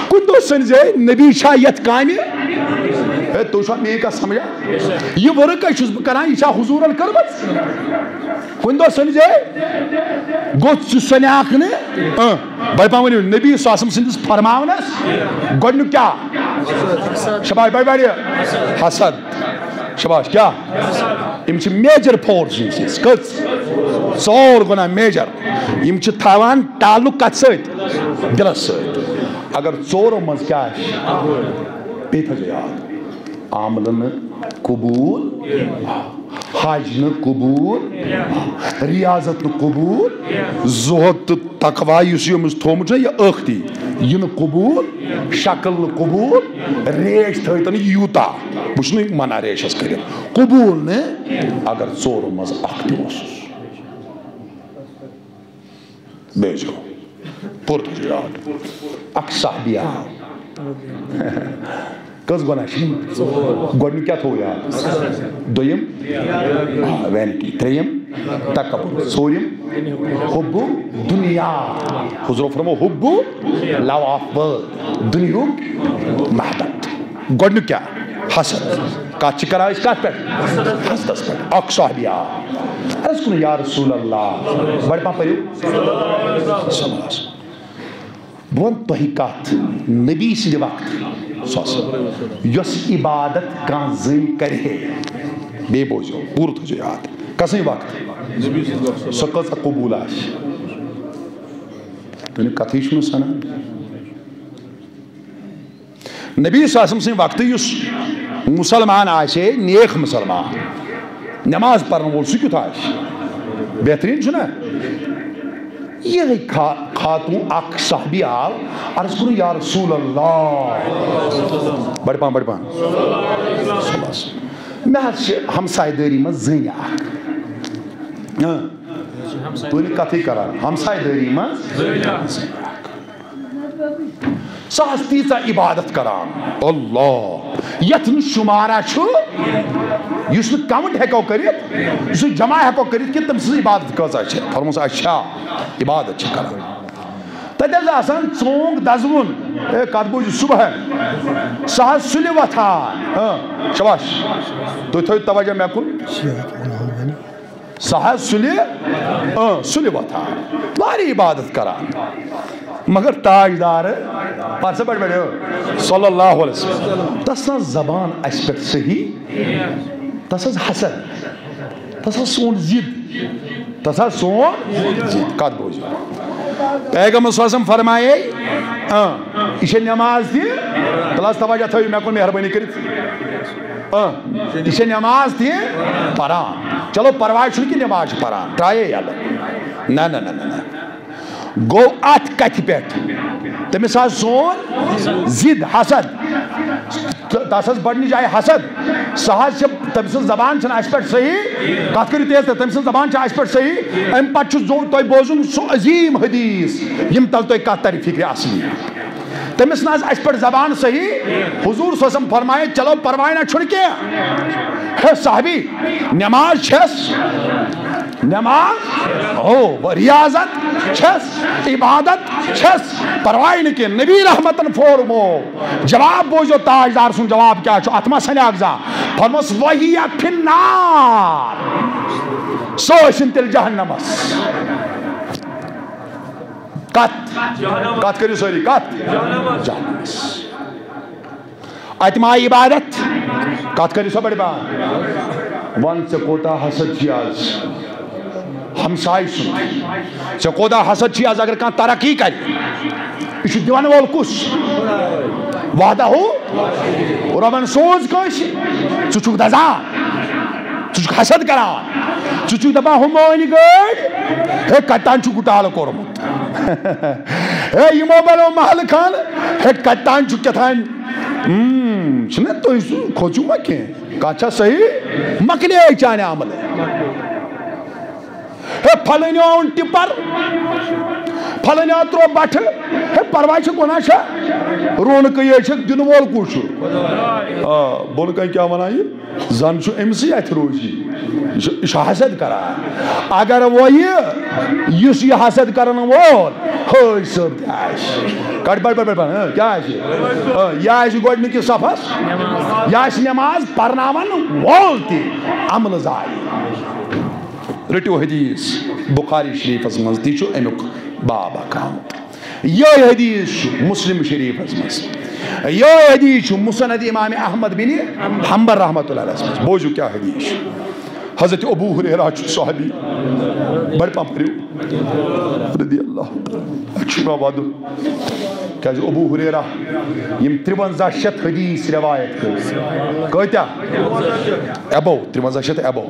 کُنہِ دۄہ سٔنزے نبی چھا یَتھ کامہِ ہے تُہۍ چھُوا میٲنۍ کَتھ سَمجان یہِ ؤرٕک حظ چھُس بہٕ کران یہِ چھا حضوٗرن کٔرمٕژ کُنہِ دۄہ سٔنزے گوٚو ژٕ سَنیاکھ نہٕ بڑ پہ ونو نبی ساسم سندس فرماونس گۄڈنیُک کیا شباش بڑ بڑ حسد شباش کیا یم چھ میجر جی فورس ونکس کٔژ ژور گنا میجر یم چھ تھاوان تعلق کت ست دلس ست اگر ژورو منٛز کیا آسہِ بیٚیہِ یاد. عملن قبول قبوٗل. حج نہٕ قبوٗل ریاضت نہٕ قبوٗل زُہد تہٕ تقوا یُس یہِ أمِس ٲختی یہِ نہٕ قبوٗل شکل نہٕ قبوٗل ریش تھٲیتن یوٗتاہ بہٕ چھُس نہٕ منع ریشس کٔرِتھ قبوٗل نہٕ اگر ژورو منٛز اکھ تہِ اوسُس بیٚیہِ یاد اکھ صحبی آو کٔژ گۄناہ چھِ گۄڈنیُک کیٛاہ تھوٚو یاد دوٚیِم وینٹی ترٛیٚیِم تکبر ژوٗرِم حُبو دُنیا حضرو فرمو حُبو لو آف وٲلڈ دُنیہُک محبت گۄڈنیُک کیٛاہ حسد کتھ چھِ کران أسۍ کتھ پٮ۪ٹھ حسدس پٮ۪ٹھ اکھ صحبی آو عرض یا رسول اللہ بڑِ پہن پٔرِو صلی اللہ علیہ نبی سٕنٛدِ وقتہٕ یۄس عبادت کانٛہہ زٔنۍ کرِ ہے بیٚیہِ بوٗزِو پوٗرٕ تھٲیزیو یاد۔ کسٕے وقتہٕ سۄ کۭژاہ قبوٗل آسہِ تُہۍ کتھٕے چھُنہٕ سنان نبی ساسم سٕنٛدِ وقتہٕ یُس مُسلمان آسہِ ہے نیک مُسلمان۔ نٮ۪ماز پرن وول سُہ کیُتھ آسہِ بہتریٖن چھُنہ یہ خاتون اک صحبی آو عرض کرو یا رسول اللہ بڑ پان بڑ پان میں حظ ہمسائے دٲری منٛز زٔنۍ اکھ تُہۍ نہٕ کتھٕے کران ہمسائے دٲری منٛز سۄ ٲس تیٖژاہ عبادت کران اللہ یتھ نہٕ شُمارا چھُ یُس نہٕ کاوُنٛٹ ہٮ۪کو کٔرِتھ یُس جمع ہٮ۪کو کٔرِتھ کہِ تٔمۍ سٕنٛز عبادت کۭژاہ چھِ فرموس اچھا عبادت چھِ کران تتہِ حظ آسان ژونٛگ دزوُن ہے کتھ بوٗزِو صبحن سُہ حظ سُلہِ وۄتھان شباش تُہۍ تھٲیِو توجہ مےٚ کُن سۄ حظ سُلہِ ہاں، سُلہِ وۄتھان واریاہ عبادت کران مگر تاجدار پرسہ پٮ۪ٹھ بڑھو صلی اللہ علیہ وسلم۔ تس نہ زبان اس پٮ۪ٹھ صحیح۔ تس حظ حسد تس حظ سون ضد تس حظ سون ضد کتھ بوزِو پیغمبر صلی اللہ علیہ وسلم فرمائے یہ نماز تھی کلاس توجہ تھوئی، میں کن مہربانی کرت یہ نماز تھی پران. چلو پروائی چھو کہ نماز پران. ٹرائے یالہ نا نا نا نا گو ات کتھ پٮ۪ٹھ تٔمِس حظ سون ضد حسد تس حظ گۄڈنِچ آیہِ حسد سۄ حظ چھِ تٔمۍ زبان چھنہٕ اَسہِ پٮ۪ٹھ صحیح کتھ کٔرِو تیز تہٕ تٔمۍ سٕنٛز زبان چھِ اَسہِ پٮ۪ٹھ صحیح اَمہِ پتہٕ چھُ زو تۄہہِ بوزُن سُہ عظیٖم حدیٖث یِم تل تۄہہِ کتھ ترِ فِکرِ اصلی تٔمِس نہ حظ اَسہِ پٮ۪ٹھ زبان صحیح حضوٗر صٲبم فرمایے چلو پرواے نہ چھُنہٕ کینٛہہ ہے صاحبی نٮ۪ماز چھس نٮ۪ماز او ریاضت، چھس، عبادت، چھس پرواے نہٕ کینٛہہ نبی رحمتن فورمو۔ جواب بوٗزِو تاجدار سُنٛد جواب کیٛاہ چھُ اَتھ ما سنہِ اکھ زانٛہہ فرموس وحیا فِنار سۄ ٲسِن جہنمس کتھ کتھ کٔرِو سٲری کتھ جہنمس اتہِ ما آیہِ عبادت۔ کتھ کٔرِو سا بڑِ بار ون ژےٚ کوٗتاہ حسد چھِ آز ہمساے سُنٛد ژےٚ کوٗتاہ حسد چھِ آز اگر کانٛہہ ترقی کرِ۔ یہِ چھُ دِوان وول کُس۔ وعدہ ہو۔ رۄبن سوز کٲنٛسہِ ژٕ دزان ژٕ حسد کران ژٕ چھُکھ دپان ہُم أنۍ گٲڑۍ ہے کتہِ تانۍ چھُکھ گُٹالہٕ کوٚرمُت ہے یِمو بنوو محلہٕ خانہٕ ہے کتہِ تانۍ چھُکھ کیٛاہ تانۍ چھُنہ تُہۍ سُہ کھوژِو ما کینٛہہ کتھ صحیح۔ مۄکلے چانہِ عملہٕ ہے پھلٲنۍ اوٚن ٹِپر پھلٲنۍ آو تروو بٹھٕ ہے پرواے چھُ گۄناہ چھا رونہٕ کٔے چھکھ دِنہٕ وول آ بۄنہٕ کَنہِ کیٛاہ وَنان یہِ؟ زن چھُ أمسٕے اَتھِ روزی یہِ چھُ یہِ چھُ حسد کران اگر وۄنۍ یہِ یُس یہِ حسد کرن وول حٲج صٲب تہِ آسہِ کڑ بڑ بڑ بڑ کیٛاہ آسہِ یہِ آسہِ گۄڈنِکِس صفس یہِ آسہِ نٮ۪ماز پرناوان وول تہِ عملہٕ زایہِ رٔٹِو حدیٖث بُخاری شریٖفس منٛز تہِ چھُ امیُک باب اکھ یہ حدیث چھُ مسلم شریفس مز یہ حدیث مسند امام احمد بن حنبل رحمۃ اللہ علیہ مز بوزو کیا حدیث. حضرت ابو حریرہ چھُ صحابی. بڑ پا پٔرِو رضی اللہ تعالیٰ چھُ مےٚ ابو حریرہ یم ترٛوَنزاہ شیٚتھ حدیث روایت کٔر کۭتیاہ ایبو ترٛوَنزاہ شیٚتھ ایبو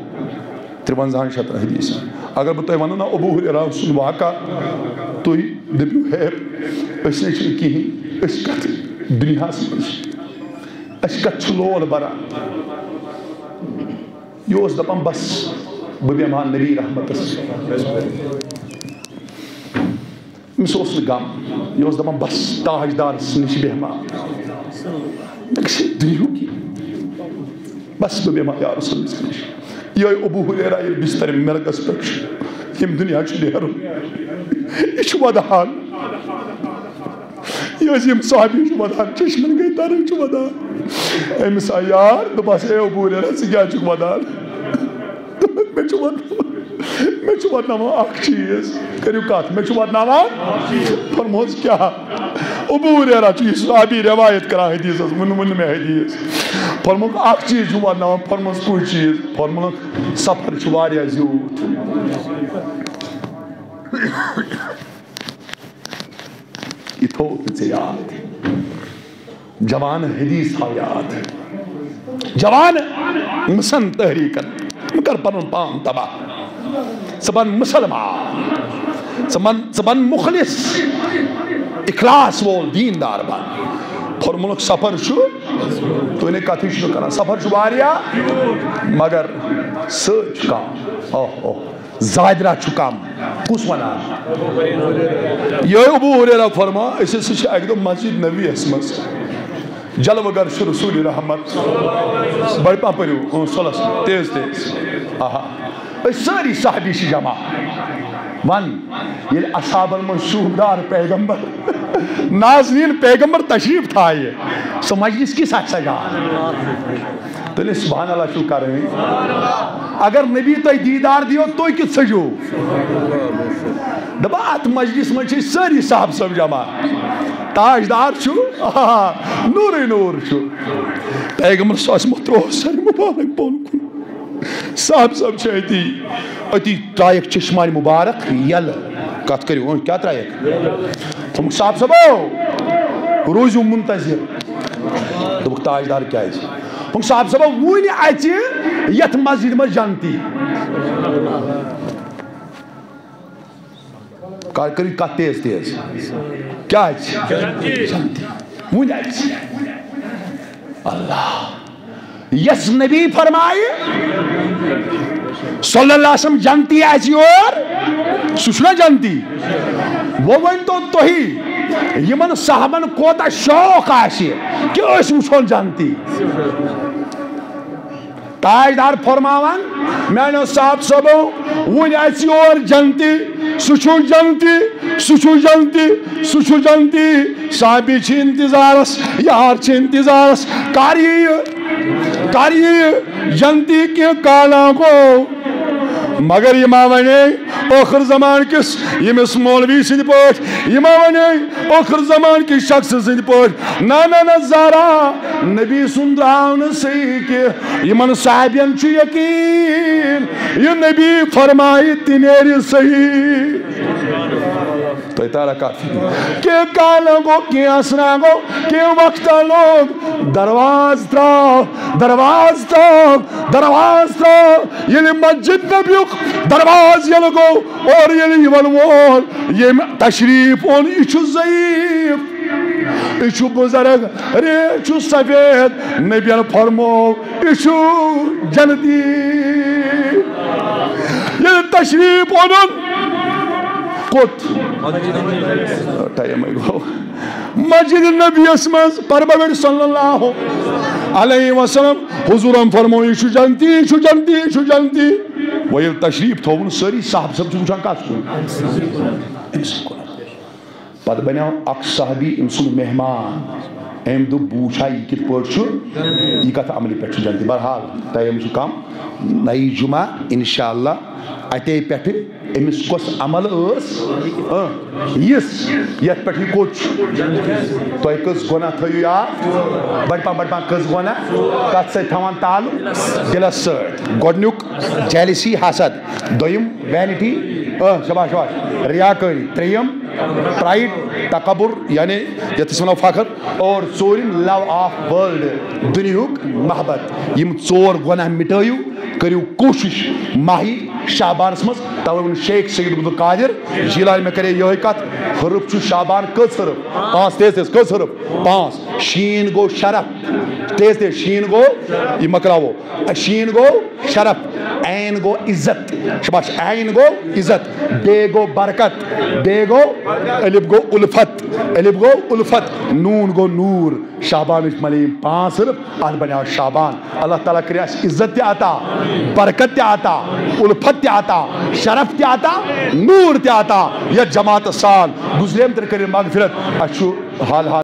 ترٛوَنزاہن شیٚتن حدیث اگر بہٕ تۄہہِ وَنو نا ابو حریرہ سُنٛد واقع تُہۍ دٔپِو ہے أسۍ نَے چھِنہٕ کِہیٖنۍ أسۍ کَتھ دُنیاہَس منٛز أسۍ کَتھ چھِ لول بَران یہِ اوس دَپان بَس بہٕ بیٚہمہٕ ہا نبی رحمتس أمِس اوس نہٕ غم یہِ اوس دَپان بَس تاجدارَس نِش بیٚہمہٕ ہا مےٚ گژھِ دُنیہُک یہِ بَس بہٕ بیٚہمہٕ ہا یا نِش یِہوٚے ابوٗ ہُریرا ییٚلہِ بِستر مِرگَس پٮ۪ٹھ چھُ ییٚمہِ دُنیا چھُ نیرُن یہ ٲسۍ صحابی چھِ وَدان چشمن گٔے تَرٕنۍ چھُ وَدان أمِس یار دوٚپہَس ہے ابوٗ ہُریرا ژٕ کیٛازِ چھُکھ وَدان مےٚ چھُ وَدناوان مےٚ چھُ وَدناوان اکھ چیٖز کٔرِو کَتھ مےٚ چھُ وَدناوان فرموہس کیٛاہ ابوٗ ہُریرا چھُ یہِ صحابی رٮ۪وایت کران حدیٖثس ووٚنُن ووٚن مےٚ حدیٖث فرموکھ اکھ چیٖز چھُ وَدناوان فرموس کُس چیٖز فرموکھ سفر چھُ واریاہ زیوٗٹھ یہ تھوک نہٕ ژےٚ یاد جوان حدیث تھاو یاد جوان مٕسن تحریٖکن مہٕ کر پنُن پان تباہ ژٕ بن مُسلمان ژٕ بن ژٕ بن مُخلص اخلاص وول دیندار بن فرمونُکھ سفر چھُ تُہۍ نَے کتھٕے چھُنہٕ کران سفر چھُ واریاہ مگر سۭتۍ چھُ کم اوہ اوہ زادرا چھُ کم کُس وَنان یہِ ابوٗ ہُریرا فرما أسۍ ہسا چھِ اکہِ دۄہ مسجد نبی یس منٛز جلوٕ گر چھُ رسوٗل رحمت۔ بڑِ پہم پٔرِو صلس ہاں، تیز تیز۔ آہا۔ أسۍ صحبی چھِ جمع ون یعنی ییٚلہِ اصابن منٛز شوٗبدار پیغمبر۔ ناظریٖن، پیغمبر تشریف تشریٖف تھایہِ سۄ مجلس کِژھ آسہِ سجان تیٚلہِ سُبحان اللہ چھُو کرٕنۍ اگر نبی تۄہہِ دیٖدار دِیو تُہۍ کیُتھ سٔجِو؟ دپان اتھ مجلس منٛز چھِ أسۍ صاحب صٲب جمع۔ تاجدار چھُ آ نوٗرٕے نوٗر چھُ پیغمبر صٲبس تروو سر مُبارک بۄن کُن۔ صاحب صٲب چھِ أتی أتی ترٛایکھ چشمانہِ مُبارک یَلہٕ کتھ کٔرِو کیٛاہ ترٛایکھ دوٚپُکھ صاحب صٲبو روٗزِو مُنتظر۔ دوٚپُکھ تاجدار کیٛازِ دوٚپُکھ صاحب صٲبو وُنہِ اَژِ یتھ مسجد منٛز جنتی کٔرِو کتھ تیز تیز۔ کیٛازِ وُنہِ اَژِ اللہ۔ یس نبی فرمایہِ صلی اللہ علیہ وسلم جانتی جنتی آسہِ یور سُہ چھُنا جنتی وۄنۍ ؤنۍتو تُہی یِمن صحبن کوتاہ شوق آسہِ کہِ أسۍ وٕچھون جنتی تاجدار فرماوان میانیو صاحب صٲبو وُنہِ اَژِ یور جنتی سُہ چھُ جنتی سُہ چھُ جنتی سُہ چھُ صحابی چھِ انتظارس یار، چھِ انتظارس کر یِیہِ جنتی کینٛہہ کالا گوٚو مگر یہِ ما ونے ٲخر زمان کِس ییٚمِس مولوی سٕنٛدۍ پٲٹھۍ یہِ ما ونے ٲخر زمان کِس شخصہٕ سٕنٛدۍ پٲٹھۍ نہ نہ نہ زارا، نبی سُنٛد درٛاو نہٕ صحیح کینٛہہ یِمن صحابین چھُ یقیٖن؟ یہِ نبی فرمایہِ تہِ نیرِ صحیح۔ تۄہہِ تارا کتھ کینٛہہ کالا گوٚو کینٛہہ اسنا گوٚو کینٛہہ وقتا لوگ درواز تراو درواز تراو درواز تراو ییٚلہِ مسجد نبیُک درواز ییٚلہِ گوٚو اورٕ ییٚلہِ یِوان وول ییٚمۍ تشریٖف اوٚن یہِ چھُ ضعیٖف یہِ چھُ بُزرگ ریٹ چھُ سفید نبین فرمو یہِ چھُ جنتی ییٚلہِ تشریٖف اوٚنُن کوٚت ٹایمٕے گوٚو مسجد نبی یس منٛز پربر صلی اللہ علیہ وسلم حضوٗرن فرمو یہِ چھُ جنتی یہِ چھُ جنتی یہِ چھُ جنتی وۄنۍ ییٚلہِ تشریٖف تھووُن سٲری صاحب صٲب چھِ وٕچھان کتھ کُن أمۍ سٕنٛدِ کُن پتہٕ بنیو اکھ صحابی أمۍ سُنٛد مہمان أمۍ أمس کس عمل ٲس یِژھ یتھ پٮ۪ٹھ یہِ کوٚت چھُ تۄہہِ کٔژ گۄناہ تھٲیِو یاد بڑِ پہن بڑِ پہن کٔژ گۄناہ کتھ سۭتۍ تھاوان تعلق دِلس جیلسی حسد دوٚیِم وینٹی شباش شباش ریاکٲری ترٛیٚیِم پرایڈ تکبر یعنی یتھ أسۍ فخر اور ژوٗرِم لو آف وٲلڈ دُنیہُک محبت یِم ژور گۄناہ مِٹٲیِو کٔرِو کوٗشِش ماہی شابانس منٛز توے شیخ سید عبد قادر جیلانی مےٚ کرے یِہوے کتھ حرف چھُ شابان کٔژ حرف پانٛژھ تیز تیز کٔژ حرف پانٛژھ شیٖن گوٚو شرف، تیز تیز شیٖن گوٚو یہِ مۄکلاوو شیٖن گوٚو شرف، عین گوٚو عزت، شباش، عین گوٚو عزت بیٚیہِ گوٚو برکت بیٚیہِ گوٚو الف گوٚو اُلفت، الف گوٚو اُلفت، نوٗن گوٚو نوٗر شابانٕچ ملے یِم پانٛژھ حرف اتھ بنیو شابان اللہ تعالیٰ کٔرِ اَسہِ عزت تہِ عطا، برکت تہِ عطا، اُلفت تہِ عطا شرف تہِ عطا نوٗر تہِ عطا یتھ جماعتس سان گُزریمتٮ۪ن کٔرِنۍ مغفرت اَسہِ چھُ حال حال